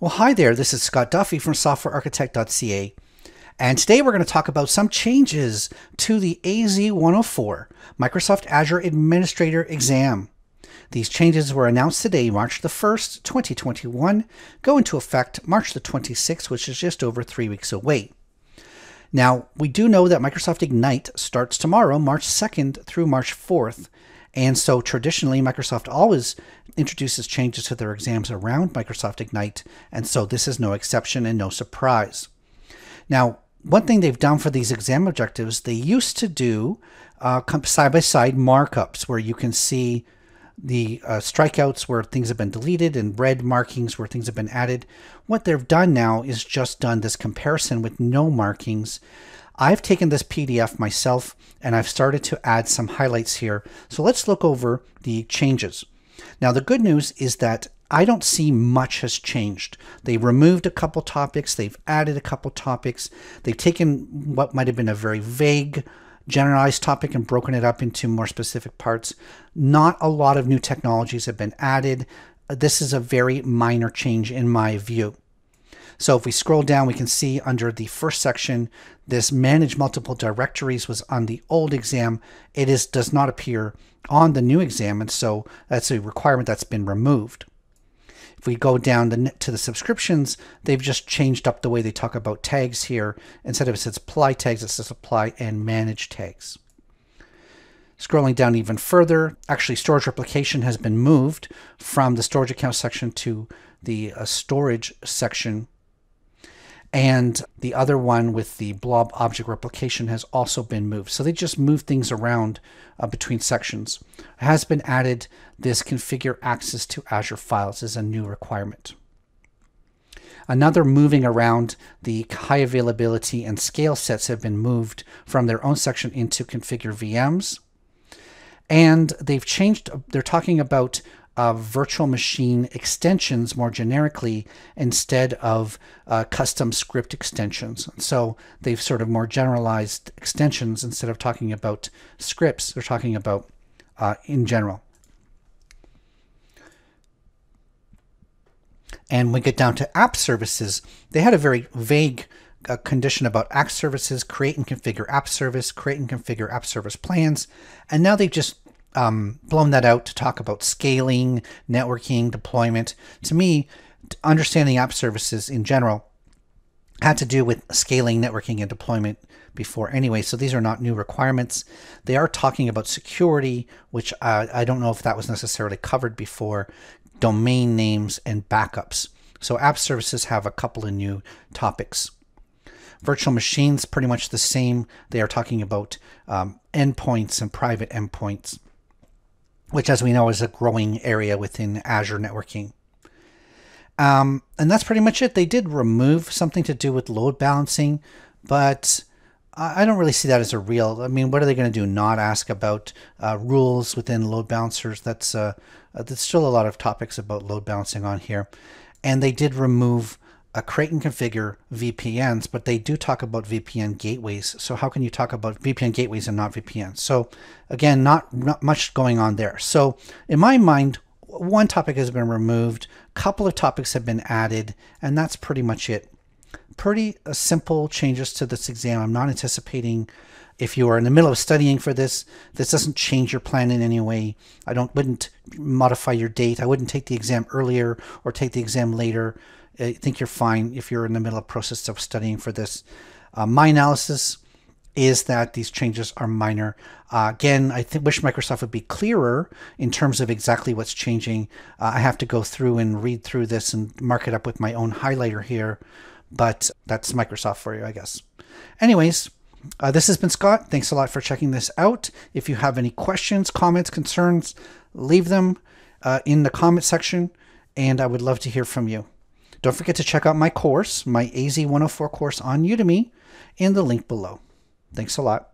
Well, hi there. This is Scott Duffy from softwarearchitect.ca. And today we're going to talk about some changes to the AZ-104 Microsoft Azure Administrator exam. These changes were announced today, March the 1st, 2021, go into effect March the 26th, which is just over three weeks away. Now, we do know that Microsoft Ignite starts tomorrow, March 2nd through March 4th. And so traditionally, Microsoft always introduces changes to their exams around Microsoft Ignite. And so this is no exception and no surprise. Now, one thing they've done for these exam objectives, they used to do side by side markups where you can see the uh, strikeouts where things have been deleted and red markings where things have been added. What they've done now is just done this comparison with no markings. I've taken this PDF myself and I've started to add some highlights here. So let's look over the changes. Now the good news is that I don't see much has changed. They removed a couple topics, they've added a couple topics, they've taken what might have been a very vague generalized topic and broken it up into more specific parts. Not a lot of new technologies have been added. This is a very minor change in my view. So if we scroll down, we can see under the first section, this manage multiple directories was on the old exam. It is does not appear on the new exam, and so that's a requirement that's been removed. If we go down the, to the subscriptions, they've just changed up the way they talk about tags here. Instead of it says apply tags, it says apply and manage tags. Scrolling down even further, actually storage replication has been moved from the storage account section to the uh, storage section and the other one with the blob object replication has also been moved. So they just move things around uh, between sections. Has been added this configure access to Azure files is a new requirement. Another moving around the high availability and scale sets have been moved from their own section into configure VMs. And they've changed, they're talking about uh, virtual machine extensions more generically instead of uh, custom script extensions. So they've sort of more generalized extensions instead of talking about scripts, they're talking about uh, in general. And we get down to app services, they had a very vague uh, condition about app services, create and configure app service, create and configure app service plans. And now they've just um, blown that out to talk about scaling, networking, deployment. To me, understanding app services in general had to do with scaling, networking, and deployment before anyway. So these are not new requirements. They are talking about security, which I don't know if that was necessarily covered before, domain names, and backups. So app services have a couple of new topics. Virtual machines, pretty much the same. They are talking about um, endpoints and private endpoints which as we know is a growing area within Azure networking. Um, and that's pretty much it. They did remove something to do with load balancing, but I don't really see that as a real. I mean, what are they going to do? Not ask about uh, rules within load balancers? That's uh, there's still a lot of topics about load balancing on here, and they did remove a and configure VPNs, but they do talk about VPN gateways. So how can you talk about VPN gateways and not VPNs? So again, not, not much going on there. So in my mind, one topic has been removed, a couple of topics have been added, and that's pretty much it. Pretty uh, simple changes to this exam. I'm not anticipating if you are in the middle of studying for this, this doesn't change your plan in any way. I don't wouldn't modify your date. I wouldn't take the exam earlier or take the exam later. I think you're fine if you're in the middle of process of studying for this. Uh, my analysis is that these changes are minor. Uh, again, I wish Microsoft would be clearer in terms of exactly what's changing. Uh, I have to go through and read through this and mark it up with my own highlighter here, but that's Microsoft for you, I guess. Anyways, uh, this has been Scott. Thanks a lot for checking this out. If you have any questions, comments, concerns, leave them uh, in the comment section, and I would love to hear from you. Don't forget to check out my course, my AZ104 course on Udemy, in the link below. Thanks a lot.